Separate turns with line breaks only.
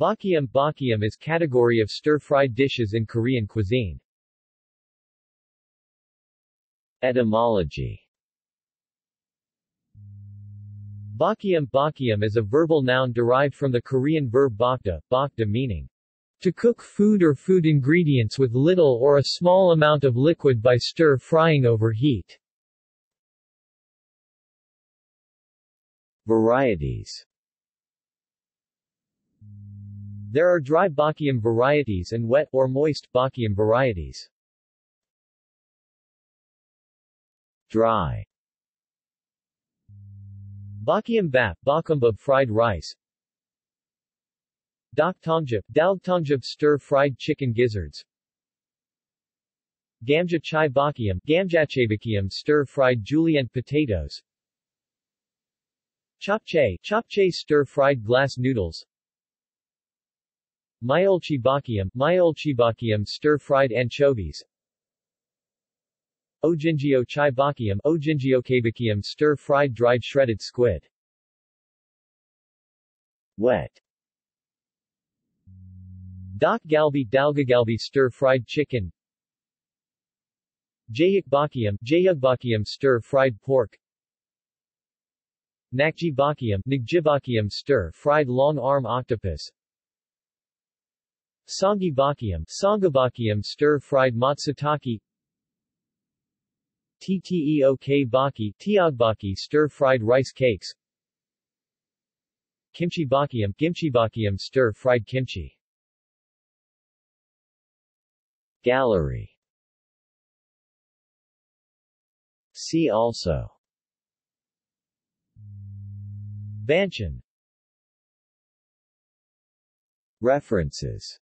Bokkeum Bokkeum is category of stir-fried dishes in Korean cuisine. Etymology Bokkeum Bokkeum is a verbal noun derived from the Korean verb bakda, bakda meaning to cook food or food ingredients with little or a small amount of liquid by stir-frying over heat. Varieties There are dry bokkeum varieties and wet or moist bokkeum varieties. Dry. Bokkeum bap, bakumbab fried rice. Daktongjip, dalgtongjip stir-fried chicken gizzards. Gamja chae bokkeum, gamjachabakium stir-fried julienne potatoes. Japchae, chapchae stir-fried glass noodles Myeolchi bokkeum, myolchi bakium stir-fried anchovies. Ojingeo chae bokkeum, ojingio stir-fried dried shredded squid. Wet. Dak galbi dalgagalbi stir-fried chicken. Jayukbakium, jayugbakium stir-fried pork. Nakjibokkeum, nagjibakium stir-fried long-arm octopus Sangibakium, sangabakium stir-fried matsutake. Tteok bokki, tiagbaki stir-fried rice cakes. Kimchi bokkeum, kimchibakium stir-fried kimchi. Gallery. See also. Banchan. References